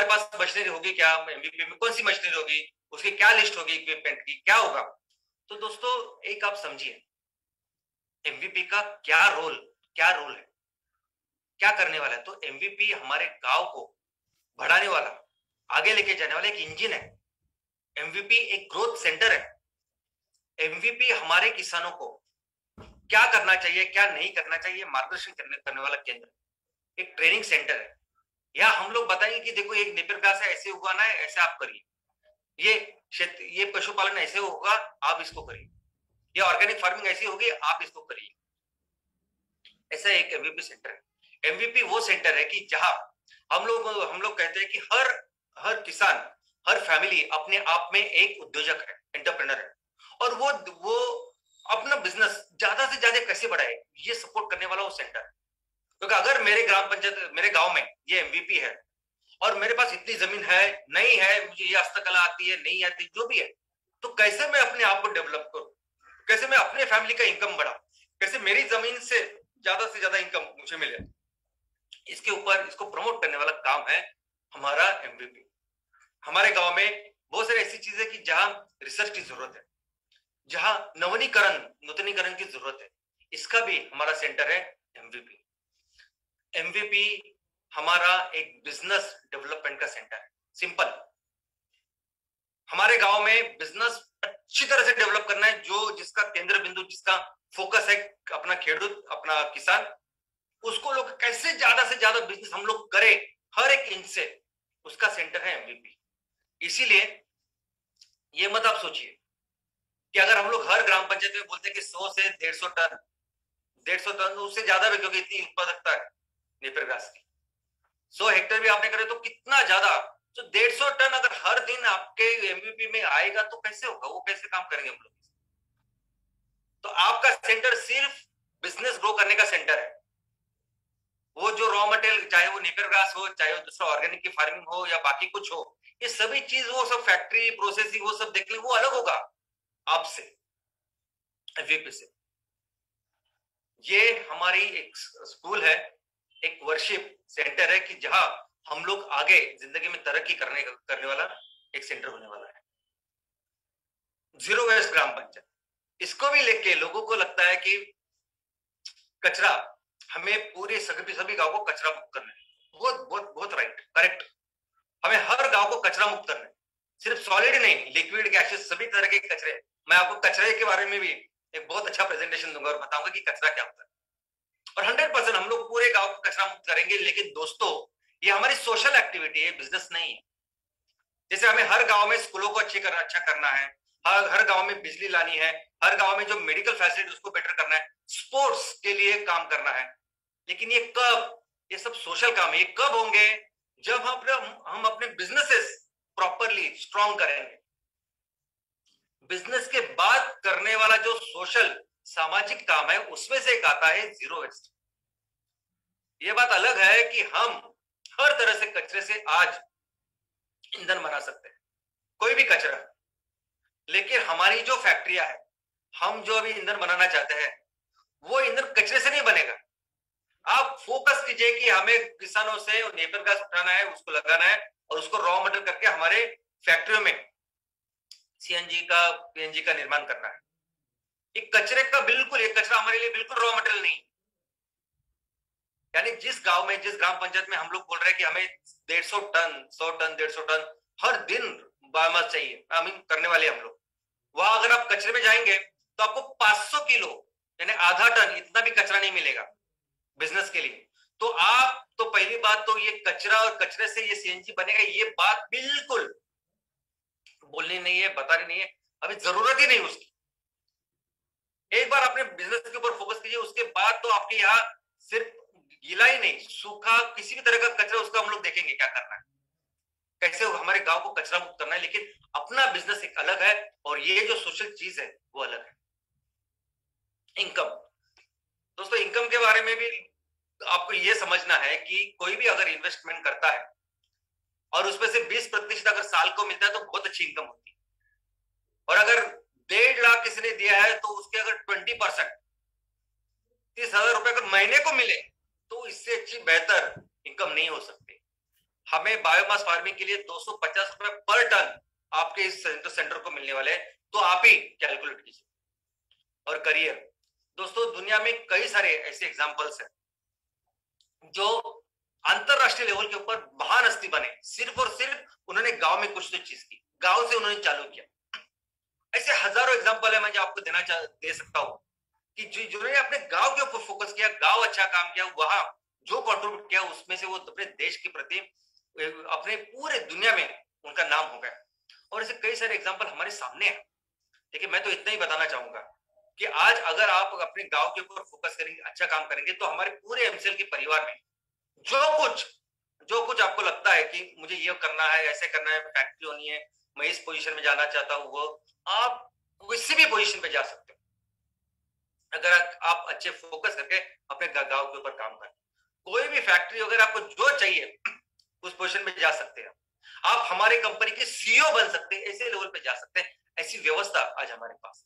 हमारे पास मशीनरी होगी क्या? एमवीपी में कौन सी मशीनरी होगी? उसकी क्या लिस्ट होगी इक्विपमेंट की? क्या होगा? तो दोस्तों, एक आप समझिए एमवीपी का क्या रोल क्या रोल है? क्या करने वाला है? तो एमवीपी हमारे गाँव को बढ़ाने वाला, आगे लेके जाने वाला एक इंजन है। एमवीपी एक ग्रोथ सेंटर है। एमवीपी हमारे किसानों को क्या करना चाहिए, क्या नहीं करना चाहिए, मार्गदर्शन करने करने वाला केंद्र एक ट्रेनिंग सेंटर है। या हम लोग बताएँगे कि देखो एक नेपियर घास ऐसे उगाना है ऐसे आप करिए। ये क्षेत्र, ये पशुपालन ऐसे होगा, आप इसको करिए। ये ऑर्गेनिक फ़ार्मिंग ऐसी होगी, आप इसको करिए। ऐसा एक एमवीपी सेंटर है। एमवीपी वो सेंटर है कि जहाँ हम लोग हम लोग कहते हैं कि हर हर किसान, हर फैमिली अपने आप में एक उद्योजक है एंटरप्रेनर है। और वो वो अपना बिज़नेस ज़्यादा से ज़्यादा कैसे बढ़ाए, ये सपोर्ट करने वाला वो सेंटर है। क्योंकि अगर मेरे ग्राम पंचायत, मेरे गाँव में ये एमवीपी है और मेरे पास इतनी ज़मीन है, नहीं है, मुझे ये हस्तकला आती है, नहीं आती, जो भी है तो कैसे मैं अपने आप को डेवलप करूँ? कैसे मैं अपने फैमिली का इनकम बढ़ा कैसे मेरी ज़मीन से ज़्यादा से ज़्यादा इनकम मुझे मिले? इसके ऊपर, इसको प्रमोट करने वाला काम है हमारा एमवीपी हमारे गाँव में बहुत सारी ऐसी चीज़ें कि जहाँ रिसर्च की ज़रूरत है, जहाँ नवनीकरण, नूतनीकरण की ज़रूरत है, इसका भी हमारा सेंटर है एमवीपी एमवीपी हमारा एक बिज़नेस डेवलपमेंट का सेंटर है। सिंपल हमारे गाँव में बिज़नेस अच्छी तरह से डेवलप करना है, जो जिसका केंद्र बिंदु, जिसका फोकस है अपना खेडूत, अपना किसान, उसको लोग कैसे ज़्यादा से ज़्यादा बिज़नेस हम लोग करें, हर एक इंच से, उसका सेंटर है एमवीपी इसीलिए ये मत आप सोचिए कि अगर हम लोग हर ग्राम पंचायत में बोलते हैं कि सौ से डेढ़ सौ टन, डेढ़ सौ टन, उससे ज़्यादा भी, क्योंकि इतनी उत्पादकता है। नेपर घास की सौ हेक्टेयर भी आपने करे तो कितना ज़्यादा? तो डेढ़ सौ टन अगर हर दिन आपके एमवीपी में आएगा तो कैसे होगा? वो कैसे काम करेंगे हम लोग? तो आपका सेंटर सिर्फ़ बिज़नेस ग्रो करने का सेंटर है। वो जो रॉ मटेरियल चाहे वो नेपर ग्रास हो, चाहे वो दूसरा ऑर्गेनिक की फ़ार्मिंग हो या बाकी कुछ हो, ये सभी चीज़ वो सब फैक्ट्री प्रोसेसिंग वो सब देख ले, वो अलग होगा आपसे वीपी से। ये हमारी एक स्कूल है। एक वर्शिप सेंटर है कि जहाँ हम लोग आगे ज़िंदगी में तरक्की करने करने वाला एक सेंटर होने वाला है। Zero waste gram panchayat. इसको भी लेके लोगों को लगता है कि कचरा, हमें पूरे सभी सभी गाँव को कचरा मुक्त करना है। बहुत बहुत बहुत राइट करेक्ट हमें हर गाँव को कचरा मुक्त करना है। सिर्फ़ सॉलिड नहीं लिक्विड गैसेस सभी तरह के कचरे। मैं आपको कचरे के बारे में भी एक बहुत अच्छा प्रेजेंटेशन दूँगा और बताऊँगा कि कचरा क्या होता है। और हंड्रेड परसेंट हम लोग पूरे गाँव को कचरा मुक्त करेंगे, लेकिन दोस्तों, ये हमारी सोशल एक्टिविटी है बिज़नेस नहीं है। जैसे हमें हर गाँव में स्कूलों को अच्छी करना अच्छा करना है, हर हर गाँव में बिजली लानी है, हर गाँव में जो मेडिकल फैसिलिटी उसको बेटर करना है स्पोर्ट्स के लिए काम करना है। लेकिन ये कब, ये सब सोशल काम है, ये कब होंगे? जब हम हम अपने बिजनेसेस प्रॉपरली स्ट्रॉन्ग करेंगे। बिज़नेस के बाद करने वाला जो सोशल सामाजिक काम है, उसमें से एक आता है ज़ीरो वेस्ट ये बात अलग है कि हम हर तरह से कचरे से आज ईंधन बना सकते हैं, कोई भी कचरा। लेकिन हमारी जो फैक्ट्रिया है, हम जो अभी ईंधन बनाना चाहते हैं, वो ईंधन कचरे से नहीं बनेगा। आप फोकस कीजिए कि हमें किसानों से नेपर गैस उठाना है, उसको लगाना है और उसको रॉ मटेरियल करके हमारे फैक्ट्रियों में सीएनजी का पीएनजी का निर्माण करना है। एक कचरे का बिल्कुल, एक कचरा हमारे लिए बिल्कुल रॉ मटेरियल नहीं। यानी जिस गाँव में, जिस ग्राम पंचायत में हम लोग बोल रहे हैं कि हमें डेढ़ सौ टन सौ टन, डेढ़ सौ टन हर दिन बायोमास चाहिए आई मीन करने वाले हम लोग। वहाँ अगर आप कचरे में जाएँगे तो आपको 500 किलो, यानी आधा टन इतना भी कचरा नहीं मिलेगा बिज़नेस के लिए। तो आप तो पहली बात तो ये कचरा और कचरे से ये सीएनजी बनेगा, ये बात बिल्कुल बोलनी नहीं है, बतानी नहीं है, अभी ज़रूरत ही नहीं उसकी। एक बार अपने बिज़नेस के ऊपर फोकस कीजिए, उसके बाद तो आपके यहाँ सिर्फ़ गीला ही नहीं, सूखा किसी भी तरह का कचरा, उसका हम लोग देखेंगे क्या करना है। कैसे हमारे गाँव को कचरा मुक्त करना है, लेकिन अपना बिज़नेस एक अलग है और ये जो सोशल चीज़ है, वो अलग है। इनकम दोस्तों इनकम के बारे में भी आपको ये समझना है कि कोई भी अगर इन्वेस्टमेंट करता है और उसमें से 20 प्रतिशत अगर साल को मिलता है तो बहुत अच्छी इनकम होती है। और अगर डेढ़ लाख किसी ने दिया है तो उसके अगर ट्वेंटी परसेंट तीस हज़ार रुपए अगर महीने को मिले तो इससे अच्छी बेहतर इनकम नहीं हो सकती। हमें बायोमास फ़ार्मिंग के लिए 250 रुपए पर टन आपके इस सेंटर सेंटर को मिलने वाले तो आप ही कैलकुलेट कीजिए। और करियर। दोस्तों, दुनिया में कई सारे ऐसे एग्जाम्पल्स हैं, जो अंतरराष्ट्रीय लेवल के ऊपर महान हस्ती बने। सिर्फ़ और सिर्फ़ उन्होंने गाँव में कुछ तो चीज़ की, गाँव से उन्होंने चालू किया। ऐसे हज़ारों एग्ज़ाम्पल है, मैं जो आपको देना दे सकता हूँ कि जिन्होंने अपने गाँव के ऊपर फोकस किया, गाँव अच्छा काम किया, वहाँ जो कॉन्ट्रीब्यूट किया, उसमें से वो अपने देश के प्रति अपने पूरे दुनिया में उनका नाम हो गया। और ऐसे कई सारे एग्ज़ाम्पल हमारे सामने हैं। देखिए, मैं तो इतना ही बताना चाहूँगा कि आज अगर आप अपने गाँव के ऊपर फोकस करेंगे अच्छा काम करेंगे तो हमारे पूरे एमसीएल के परिवार में जो कुछ जो कुछ आपको लगता है कि मुझे ये करना है, ऐसे करना है फैक्ट्री होनी है, मैं इस पोजीशन में जाना चाहता हूँ, वो आप किसी भी पोजीशन पे जा सकते हो। अगर आप अच्छे फोकस करके अपने गाँव के ऊपर काम करें कोई भी फैक्ट्री अगर आपको जो चाहिए, उस पोजीशन पे जा सकते हैं आप। हमारे कंपनी के सीईओ बन सकते हैं, ऐसे लेवल पे जा सकते हैं। ऐसी व्यवस्था आज हमारे पास